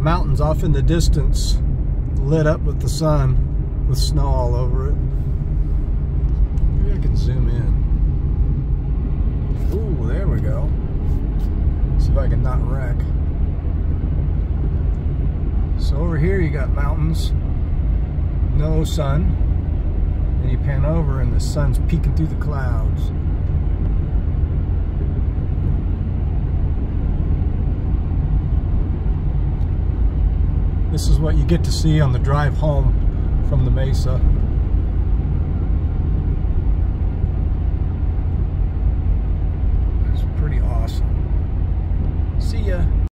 mountains off in the distance lit up with the sun with snow all over it. Maybe I can zoom in. Ooh, there we go. See if I can not wreck. So over here you got mountains, no sun. and you pan over and the sun's peeking through the clouds. This is what you get to see on the drive home from the mesa. It's pretty awesome. See ya.